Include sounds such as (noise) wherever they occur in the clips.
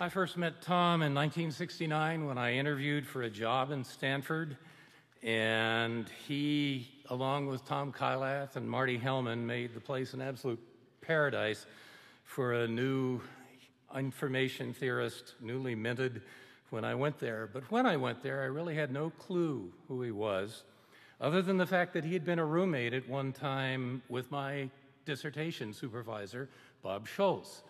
I first met Tom in 1969 when I interviewed for a job in Stanford. And he, along with Tom Kailath and Marty Hellman, made the place an absolute paradise for a new information theorist, newly minted when I went there. But when I went there, I really had no clue who he was, other than the fact that he had been a roommate at one time with my dissertation supervisor, Bob Scholtz.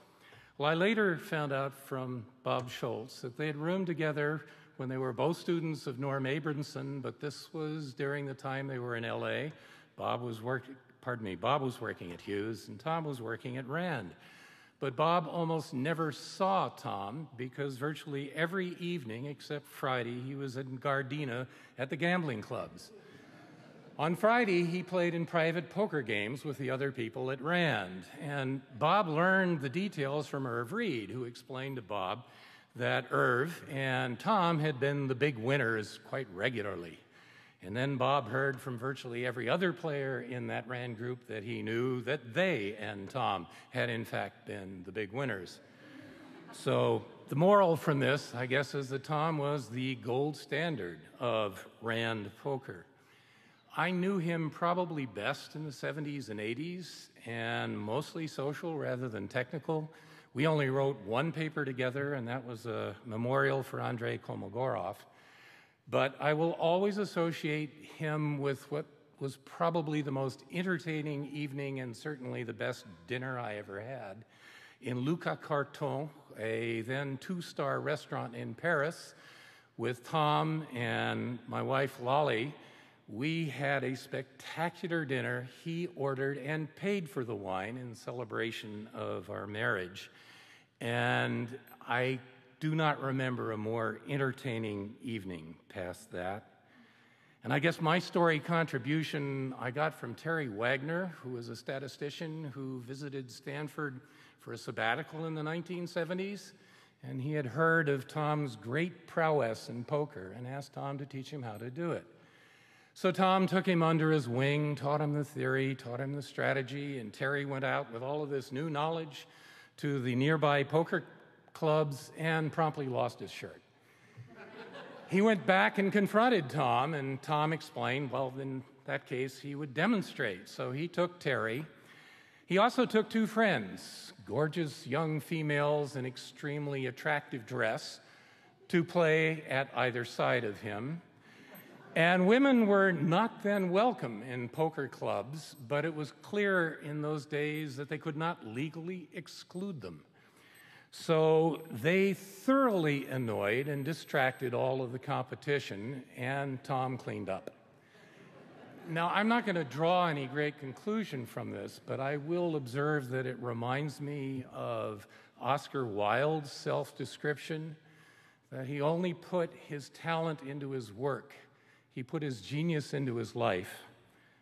Well, I later found out from Bob Scholtz that they had roomed together when they were both students of Norm Abramson, but this was during the time they were in LA. Bob was working, pardon me, Bob was working at Hughes and Tom was working at Rand. But Bob almost never saw Tom because virtually every evening except Friday he was in Gardena at the gambling clubs. On Friday, he played in private poker games with the other people at Rand. And Bob learned the details from Irv Reed, who explained to Bob that Irv and Tom had been the big winners quite regularly. And then Bob heard from virtually every other player in that Rand group that he knew that they and Tom had, in fact, been the big winners. So the moral from this, I guess, is that Tom was the gold standard of Rand poker. I knew him probably best in the 70s and 80s, and mostly social rather than technical. We only wrote one paper together, and that was a memorial for Andrei Kolmogorov. But I will always associate him with what was probably the most entertaining evening and certainly the best dinner I ever had in Le Carton, a then two star restaurant in Paris, with Tom and my wife Lolly. We had a spectacular dinner. He ordered and paid for the wine in celebration of our marriage. And I do not remember a more entertaining evening past that. And I guess my story contribution I got from Terry Wagner, who was a statistician who visited Stanford for a sabbatical in the 1970s. And he had heard of Tom's great prowess in poker and asked Tom to teach him how to do it. So Tom took him under his wing, taught him the theory, taught him the strategy, and Terry went out with all of this new knowledge to the nearby poker clubs and promptly lost his shirt. (laughs) he went back and confronted Tom, and Tom explained, well, in that case, he would demonstrate. So he took Terry. He also took two friends, gorgeous young females in extremely attractive dress, to play at either side of him. And women were not then welcome in poker clubs, but it was clear in those days that they could not legally exclude them. So they thoroughly annoyed and distracted all of the competition, and Tom cleaned up. Now, I'm not going to draw any great conclusion from this, but I will observe that it reminds me of Oscar Wilde's self description that he only put his talent into his work he put his genius into his life,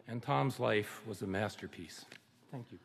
and Tom's life was a masterpiece. Thank you.